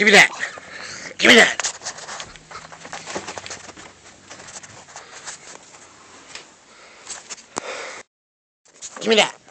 Give me that. Give me that. Give me that.